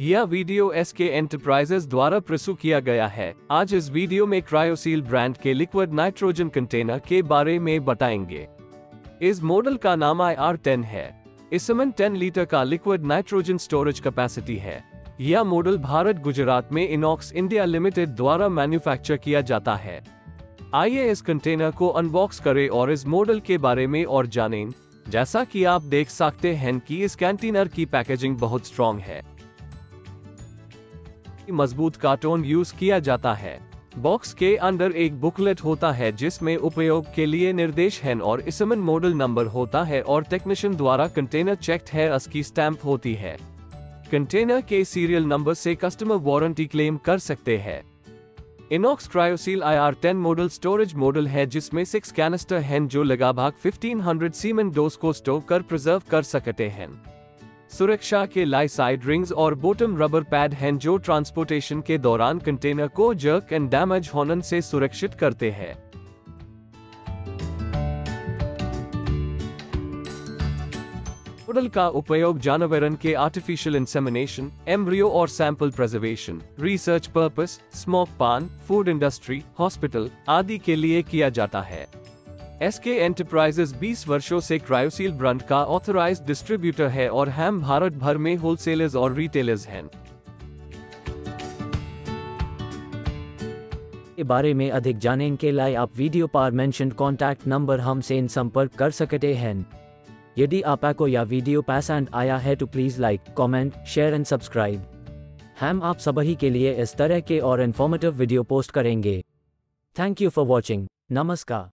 यह video S के enterprises द्वारा प्रस्तुत किया गया है। आज इस वीडियो में क्रायोसील ब्रांड के लिक्विड नाइट्रोजन कंटेनर के बारे में बताएँगे। इस मॉडल का नाम आई आर टेन है। इसमें 10 लीटर का लिक्विड नाइट्रोजन स्टोरेज कैपेसिटी है। यह मॉडल भारत, गुजरात में इनॉक्स इंडिया लिमिटेड द्वारा मैन्युफैक्चर किया जाता है। आइए इस कंटेनर को अनबॉक्स करें और इस मॉडल के बारे में और जानें। जैसा कि आप देख सकते हैं कि इस कंटेनर की पैकेजिंग बहुत स्ट्रॉन्ग है। मज़बूत कार्टून यूज़ किया जाता है। बॉक्स के अंदर एक बुकलेट होता है जिसमें उपयोग के लिए निर्देश है और इसमें मॉडल नंबर होता है और टेक्नीशियन द्वारा कंटेनर चेक्ड है उसकी स्टैंप होती है। कंटेनर के सीरियल नंबर से कस्टमर वारंटी क्लेम कर सकते हैं। Inox Cryoseal I R ten model storage model है जिसमें सिक्स कैनिस्टर हैं जो लगभग 1500 सीमेंट डोज को स्टोर कर प्रिजर्व कर सकते हैं। सुरक्षा के लाई साइड रिंग्स और बोटम रबर पैड हैं जो ट्रांसपोर्टेशन के दौरान कंटेनर को जर्क एंड डैमेज होने से सुरक्षित करते हैं। मॉडल का उपयोग जानवरन के आर्टिफिशियल इंसेमिनेशन एम्ब्रियो और sample preservation research purpose smoke पान फ़ूड इंडस्ट्री हॉस्पिटल आदि के लिए किया जाता है। एस के एंटरप्राइजेस 20 वर्षों से क्रायोसील ब्रांड का ऑथराइज्ड डिस्ट्रीब्यूटर है और हम भारत भर में होलसेलर्स और रिटेलर्स हैं। के बारे में अधिक जानने के लिए आप वीडियो पर मेंशन कॉन्टैक्ट नंबर हमसे इन संपर्क कर सकते हैं। यदि आपको यह वीडियो पसंद आया है तो please like comment, share and subscribe हम आप सभी के लिए इस तरह के और इन्फॉर्मेटिव वीडियो पोस्ट करेंगे। थैंक यू फॉर वॉचिंग नमस्कार।